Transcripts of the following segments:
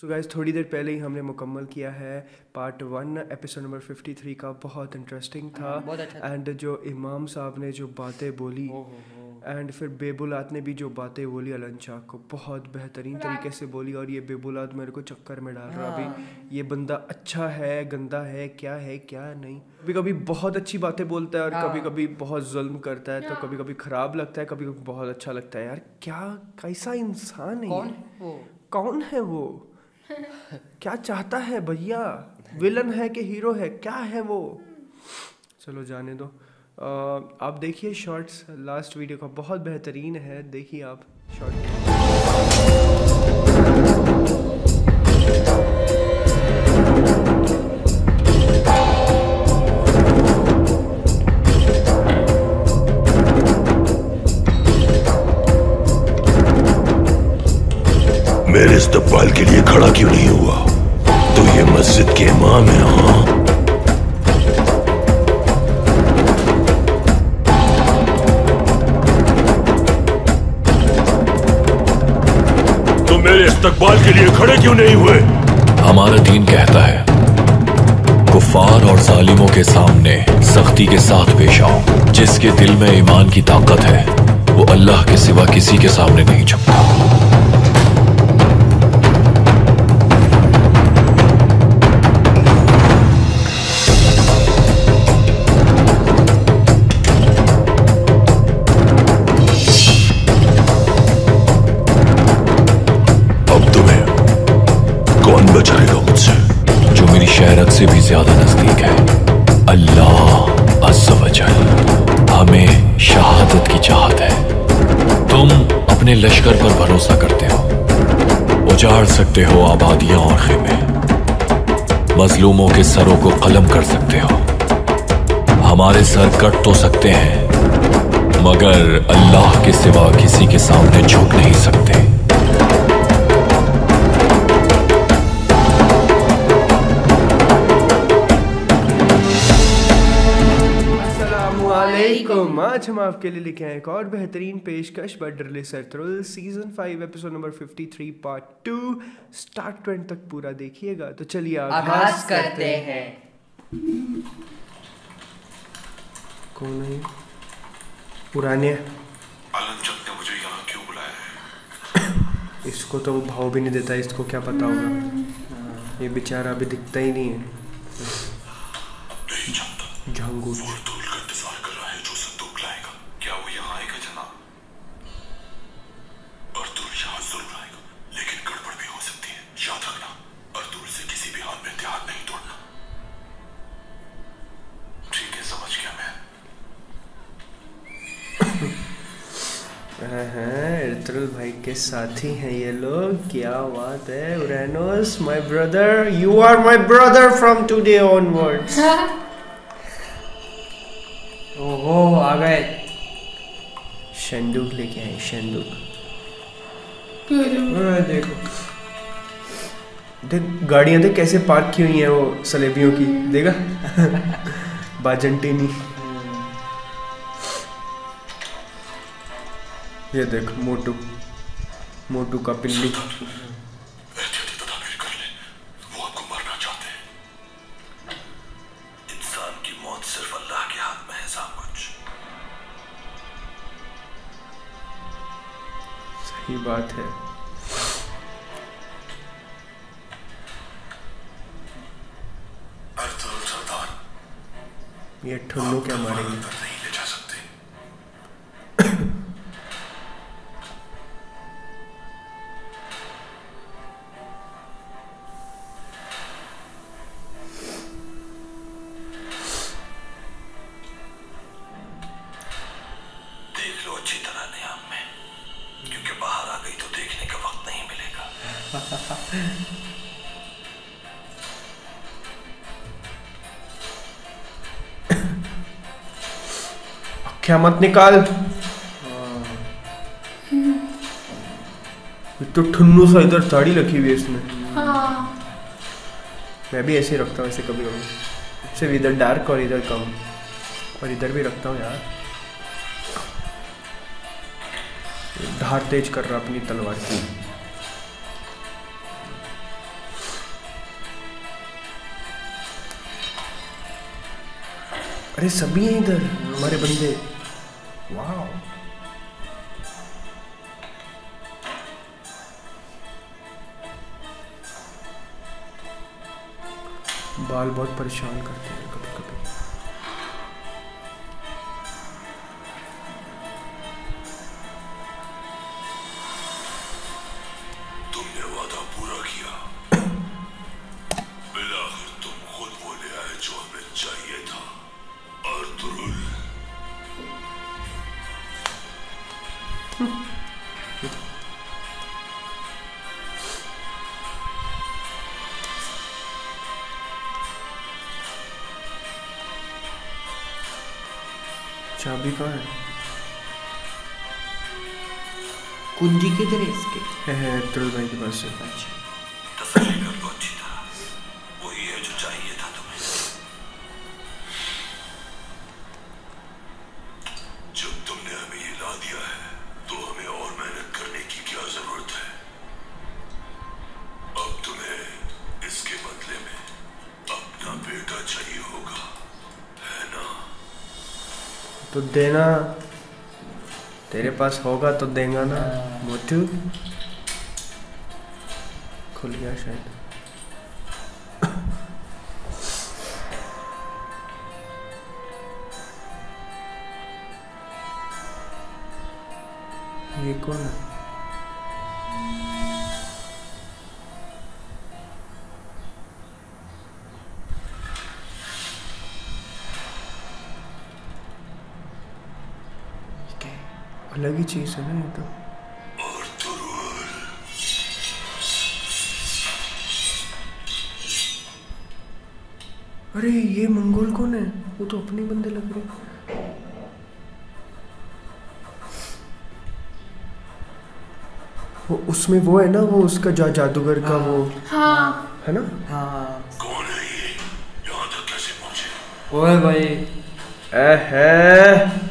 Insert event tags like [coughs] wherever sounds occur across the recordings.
So guys थोड़ी देर पहले ही हमने मुकम्मल किया है part one episode number fifty three का। बहुत इंटरेस्टिंग था। हाँ, बहुत अच्छा एंड जो इमाम साहब ने जो बातें बोली एंड फिर बेबुलात ने भी जो बातें बोली अलन शाह को बहुत बेहतरीन तरीके से बोली और ये बेबुलात मेरे को चक्कर में डाल रहा हाँ। अभी ये बंदा अच्छा है गंदा है क्या है क्या नहीं? कभी कभी बहुत अच्छी बातें बोलता है और हाँ। कभी कभी बहुत जुल्म करता है तो कभी कभी खराब लगता है कभी कभी बहुत अच्छा लगता है। यार क्या कैसा इंसान है कौन है वो? [laughs] क्या चाहता है भैया? विलन है कि हीरो है? क्या है वो? चलो जाने दो। अ, आप देखिए शॉर्ट्स लास्ट वीडियो का बहुत बेहतरीन है। देखिए आप शॉर्ट मेरे इस्तकबाल के खड़ा क्यों नहीं हुआ? तो ये मस्जिद के इमाम है हाँ? तो मेरे इस्तकबाल के लिए खड़े क्यों नहीं हुए? हमारा दीन कहता है कुफार और जालिमों के सामने सख्ती के साथ पेश आओ। जिसके दिल में ईमान की ताकत है वो अल्लाह के सिवा किसी के सामने नहीं झुकता। शहरत से भी ज़्यादा नज़दीक है। अल्लाह हमें शहादत की चाहत है। तुम अपने लश्कर पर भरोसा करते हो, उजाड़ सकते हो आबादियाँ और खेमे। मजलूमों के सरों को कलम कर सकते हो। हमारे सर कट तो सकते हैं, मगर अल्लाह के सिवा किसी के सामने झुक नहीं सकते। अस्सलामुअलैकुम आज हम आपके लिए लेके आए एक और बेहतरीन पेशकश बडरले सरतरुल season five episode number fifty three part two start to end तक पूरा देखिएगा। तो चलिए आगाज़ करते हैं। कौन है पुराने। अलन चक ने मुझे यहाँ क्यों बुलाया है? इसको तो वो भाव भी नहीं देता इसको क्या पता होगा। ये बेचारा अभी दिखता ही नहीं है। नहीं जानता झंगू मैं हाँ। इर्तुल भाई के साथी हैं ये लोग। क्या बात है उरैनोस। My brother you are my brother from today onwards ओहो आ गए। शंदूक लेके आए शंदूक। हाँ, देखो। देख गाड़ियाँ देख कैसे पार्क की हुई हैं वो सलेबियों की। देखा? [laughs] बाजंटीनी। ये देख मोटू। मोटू का पिल्ली। एहतियाती तदाबीर कर ले। वो आपको मरना चाहते हैं। इंसान की मौत सिर्फ़ अल्लाह के हाथ में है सब कुछ। सही बात है। ये ठुल्लू क्या मारेंगे? क्या मत निकाल। तो ठुन्नू सा इधर दाढ़ी रखी हुई है इसमें। हाँ। मैं भी ऐसे ही रखता हूँ ऐसे कभी कभी। सिर्फ़ इधर डार्क और इधर कम। और इधर भी रखता हूँ यार। धार तेज कर रहा अपनी तलवार की। अरे सभी हैं इधर हमारे बंदे। वाह बाल बहुत परेशान करते हैं। चाबी कहाँ है। कुंजी किधर है इसके? है है तुरुल भाई के पास है अच्छा तो देना। तेरे पास होगा तो देगा ना, मोटू। खुल गया शायद। [coughs] ये कौन है? अलग ही चीज़ है ना ये तो। अरे ये मंगोल कौन है? वो तो अपने बंदे लग रहे हैं। वो उसमें वो है ना वो उसका जा जादूगर का वो हाँ। है ना? हाँ। कौन है ये? यहाँ तक कैसे पहुँचे? ओए भाई। है।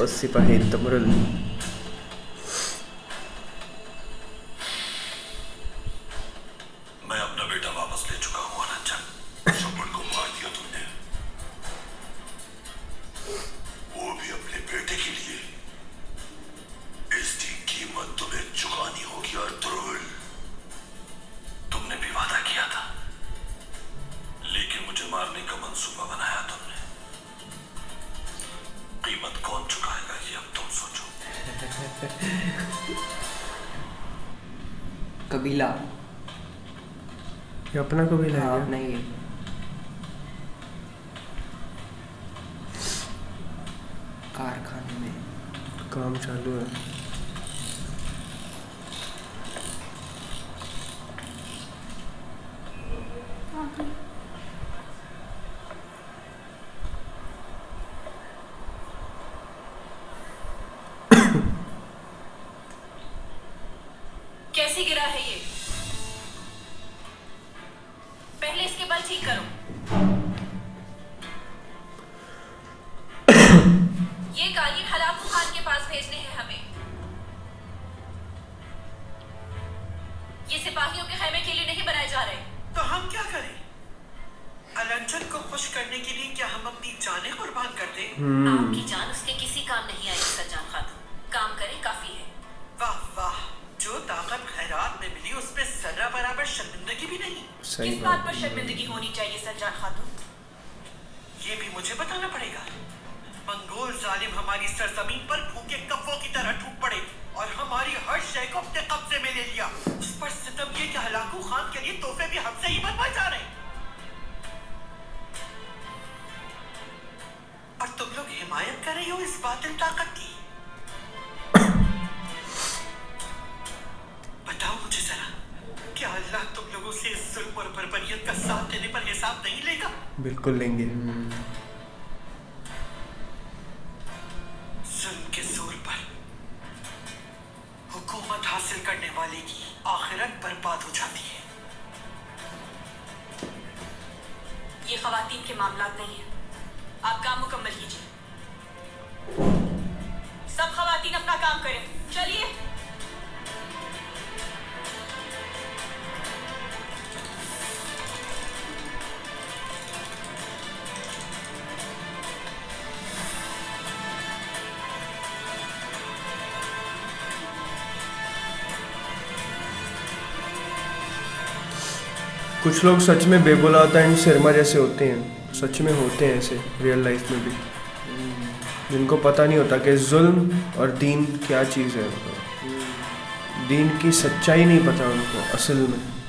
ओ सिपाही तमरुल कबीला। ये अपना कबीला है हाँ अपना ही है। बराबर शर्मिंदगी भी नहीं। सही किस बात पर शर्मिंदगी होनी चाहिए सज्जान खातून? ये भी मुझे बताना पड़ेगा। मंगोल जालिम हमारी सरजमीन पर भूखे कब्बों की तरह टूट पड़े और हमारी हर शय को अपने कब्जे में ले लिया। उस पर सितम ये कि हलाकू खान के लिए तोहफे भी हमसे ही बनवाए जा रहे और तुम लोग हिमायत कर रही हो इस बातिल ताकत की? क्या अल्लाह तुम लोगों से इस जुल्म और बर्बरियत का साथ देने पर हिसाब नहीं लेगा? बिल्कुल लेंगे। जुल्म के ज़ोर पर हुकूमत हासिल करने वाले की आखिरत बर्बाद हो जाती है। ये खवातीन के मामला नहीं है। आप काम मुकम्मल कीजिए। सब खवातीन अपना काम करें। चलिए। कुछ लोग सच में बेबुला होता है शर्मा जैसे होते हैं। सच में होते हैं ऐसे रियल लाइफ में भी। जिनको पता नहीं होता कि जुल्म और दीन क्या चीज़ है। उनको दीन की सच्चाई नहीं पता उनको, असल में।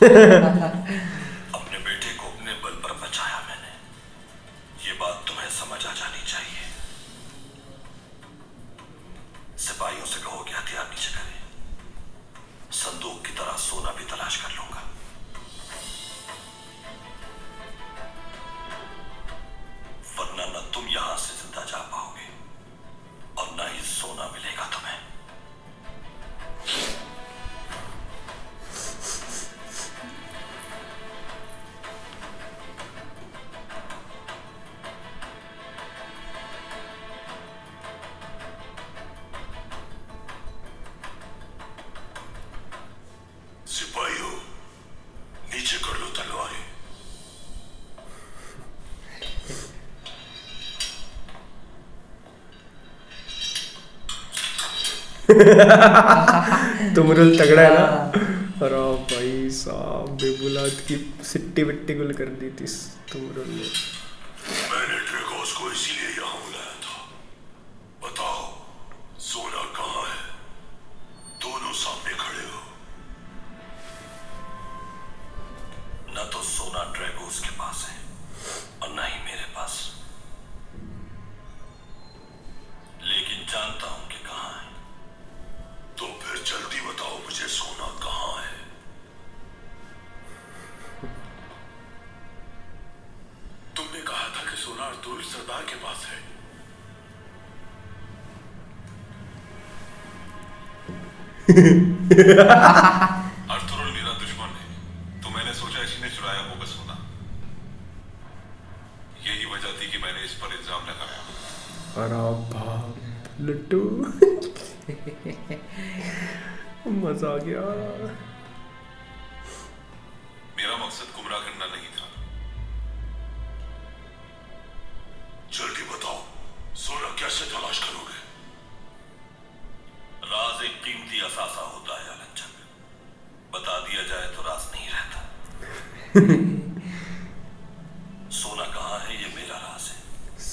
[noise] [laughs] तो तुमरुल तो तगड़ा है ना। हाँ। और भाई साहब बेबुलाद की सिट्टी बिट्टी गुल कर दी थी। तो तुमरुल ने 嘿嘿嘿嘿哈哈哈哈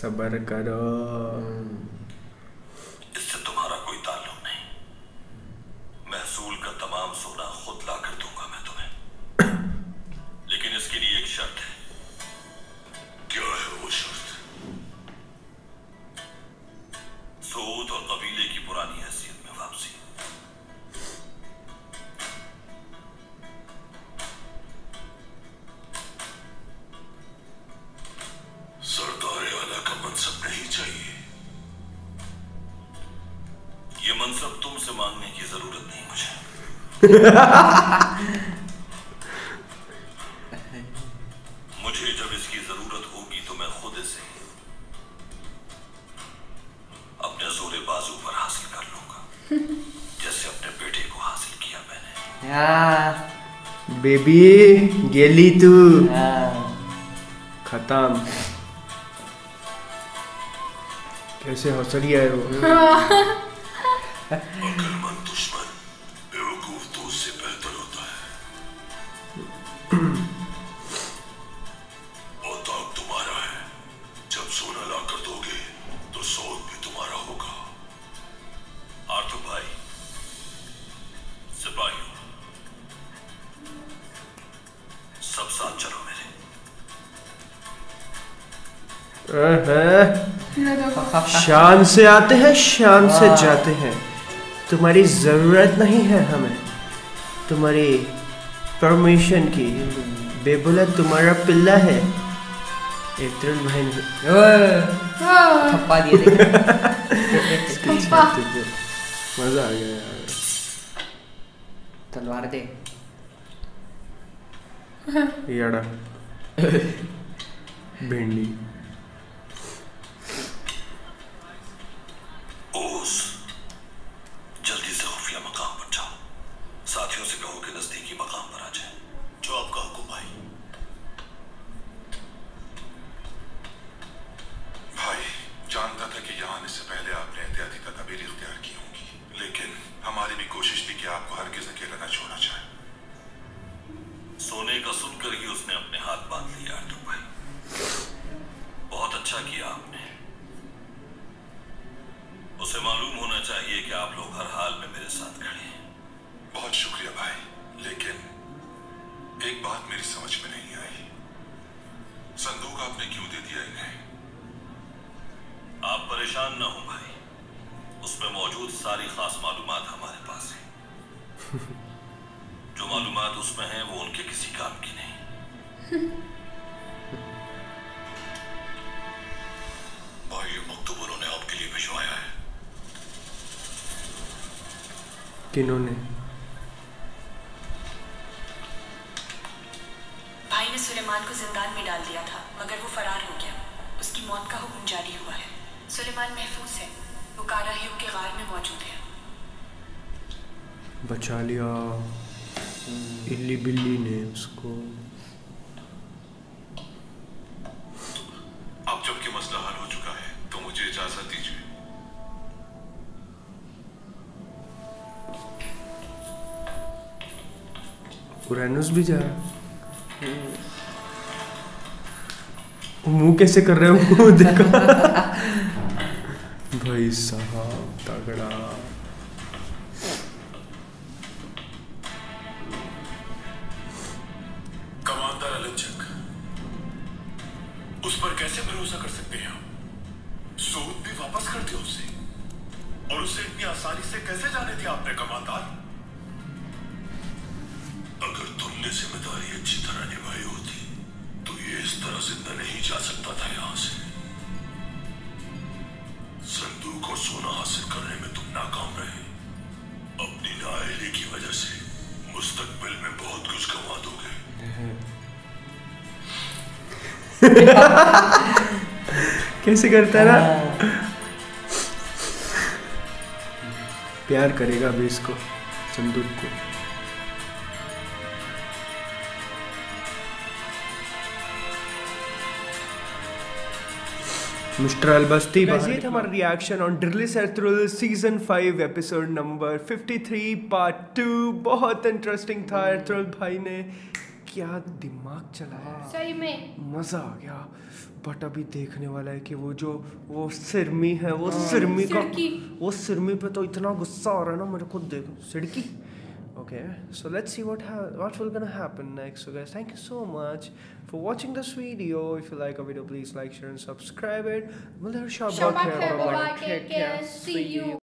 Sabar kado. Hmm. सब तुमसे मांगने की ज़रूरत नहीं मुझे। [laughs] मुझे जब इसकी ज़रूरत होगी तो मैं खुद इसे अपने जोरे बाजू पर हासिल कर लूँगा। [laughs] जैसे अपने बेटे को हासिल किया मैंने। बेबी गेली तू। खत्म। कैसे हौसलिया है वो? [laughs] शान से आते हैं शान से जाते हैं। तुम्हारी ज़रूरत नहीं है हमें। तुम्हारी परमिशन की। बेबुला तुम्हारा पिल्ला है। भाई ने थप्पा दिए मज़ा आ गया यार। तलवार दे। याड़ा [laughs] भिंडी। कि आपको हर किसी अकेला न छोड़ना चाहे किन्होंने भाई ने सुलेमान को जिंदान में डाल दिया था मगर वो फरार हो गया। उसकी मौत का हुक्म जारी हुआ है। सुलेमान महफूज है। वो कारा हिब के गार में मौजूद है। बचा लिया। इल्ली बिल्ली ने उसको। उरानस भी जा। रहा मुँह कैसे कर रहे हो? [laughs] देखो। [laughs] भाई साहब तगड़ा। ज़िम्मेदारी अच्छी तरह निभाई होती तो ये इस तरह ज़िंदा नहीं जा सकता था यहाँ से संदूक और सोना हासिल करने में तुम नाकाम रहे अपनी नाअहली की वजह से मुस्तकबिल में बहुत कुछ गंवा दोगे कैसे करता है ना प्यार करेगा अभी इसको संदूक को मिस्टर अलबस्ती ये था हमारा reaction on Dirilis Ertugrul season five episode number 53 part two बहुत इंटरेस्टिंग था एर्थरुल भाई ने। क्या दिमाग चलाया सही में। मज़ा आ गया। बट अभी देखने वाला है कि वो जो वो सिरमी है वो सिरमी का वो सिरमी पे तो इतना गुस्सा आ रहा है ना मेरे को देख। सिड़की okay so let's see what ha- what will gonna happen next. So guys thank you so much for watching this video. If you like our video please like share and subscribe it. Well there's Shabbat khair, bye-bye, take care, see you.